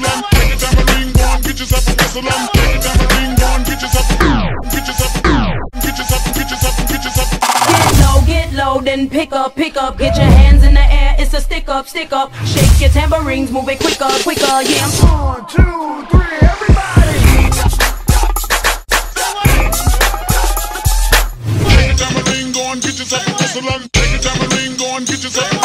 whistle take it down a ring, go on, get yourself a whistle and take it down a ring, go on, get yourself a get yourself a get yourself a get yourself a get yourself Get low, get low, then pick up, pick up, get your hands in the air, it's a stick up, stick up, shake your tambourines, move it quicker, quicker, yeah. One, two, three, everybody. Take a tambourine, go on, get yourself a whistle and take a tambourine, go on, get yourself a